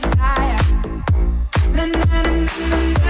desire. Na, na, na,